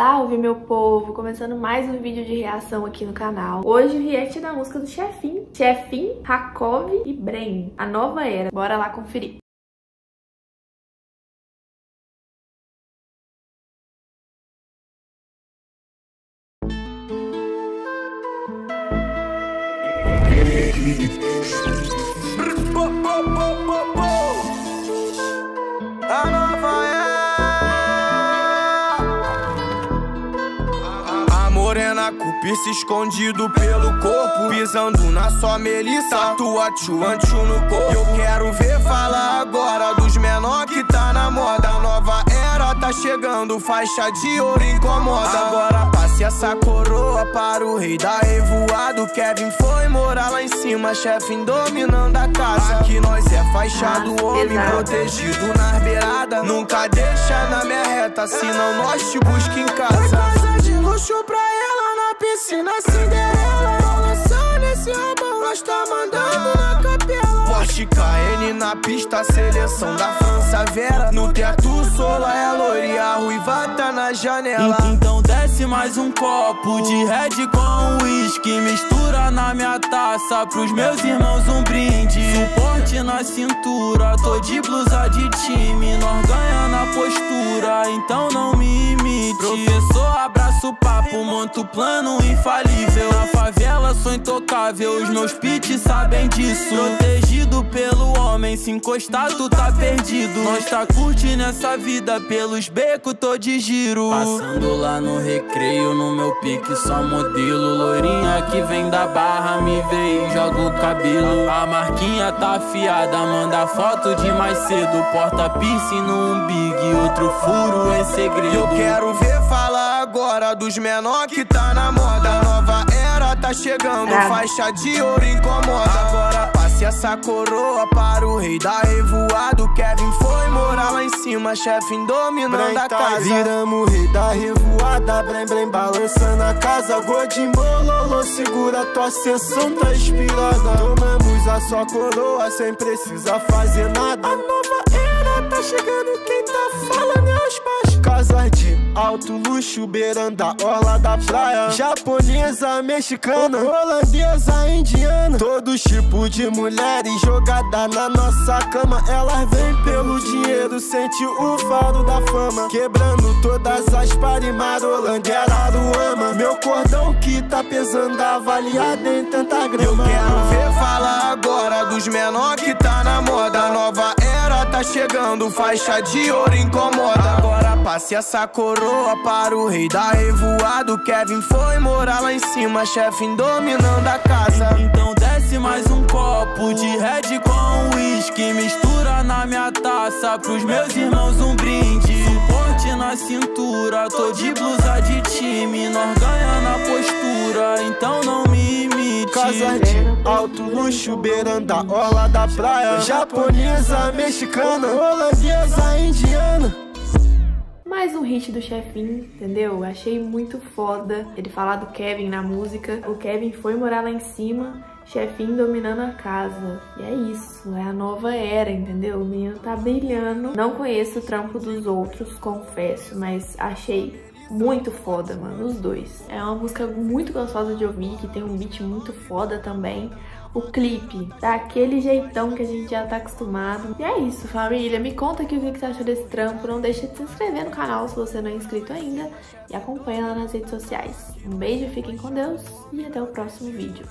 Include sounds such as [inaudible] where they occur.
Salve, meu povo! Começando mais um vídeo de reação aqui no canal. Hoje o react é da música do Chefin. Chefin, Rakov e Bren. A nova era. Bora lá conferir. [laughs] morena com piercing escondido pelo corpo Pisando na sua melissa Tua tchuanchu no corpo. Eu quero ver falar agora dos menor que tá na moda. A nova era tá chegando Faixa de ouro incomoda. Agora passe essa coroa para o rei da revoada. Kevin foi morar lá em cima Chefe dominando a casa. Aqui nós é faixado, Nossa, homem pesado. protegido nas beiradas Nunca deixa na minha reta Senão nós te busca em casa. Casa de luxo na pista Seleção da França Vera No teto sola é loira ruiva tá na janela. Então desce mais um copo de red com uísque Mistura na minha taça pros meus irmãos um brinde. Suporte na cintura, tô de blusa de time Nós ganha na postura, então não me imite. Professor, abraço o papo, monto plano infalível. Na favela sou intocável, os meus pits sabem disso. Protegido pelo homem, se encostar tu tá perdido. Nós tá curtindo essa vida, pelos becos tô de giro. Passando lá no recreio, no meu pique só modelo Loirinha que vem da barra, me vê e joga o cabelo. A marquinha tá afiada, manda foto de mais cedo. Porta piercing no umbigo, outro furo em segredo. Eu quero ver falar agora dos menor que tá na moda. Nova era tá chegando, Bravo. faixa de ouro incomoda. Agora passe essa coroa para o rei da revoada cima, chefe dominando a casa. Viramos rei da revoada, brem brem balançando a casa. Godinho bololô, segura tua sessão, tá inspirada Tomamos a sua coroa sem precisar fazer nada. A nova era tá chegando, quem tá falando é os pais. Casas de alto luxo, beirando a orla da praia. Japonesa, mexicana, holandesa, indiana. Todos tipos de mulheres jogada na nossa cama. Elas vêm pelo dinheiro, sente o faro da fama Quebrando todas as pares, marolândia, Araruama Meu cordão que tá pesando, avaliado em tanta grama. Eu quero ver falar agora dos menor que tá na moda. Nova era tá chegando, faixa de ouro incomoda. Agora passe essa coroa para o rei da revoada. Kevin foi morar lá em cima, chefe dominando a casa. Então mais um copo de red com uísque Mistura na minha taça pros meus irmãos um brinde. Suporte na cintura, tô de blusa de time. Nós ganha na postura, então não me imite. Casas de alto luxo, beirando a orla da praia. Japonesa, mexicana, holandesa, indiana Mais um hit do Chefin, entendeu? Achei muito foda ele falar do Kevin na música. O Kevin foi morar lá em cima, Chefin dominando a casa. E é isso, é a nova era, entendeu? O menino tá brilhando. Não conheço o trampo dos outros, confesso, mas achei muito foda, mano, os dois. É uma música muito gostosa de ouvir, que tem um beat muito foda também. O clipe, daquele jeitão que a gente já tá acostumado. E é isso, família. Me conta aqui o que você achou desse trampo. Não deixa de se inscrever no canal se você não é inscrito ainda. E acompanha lá nas redes sociais. Um beijo, fiquem com Deus e até o próximo vídeo.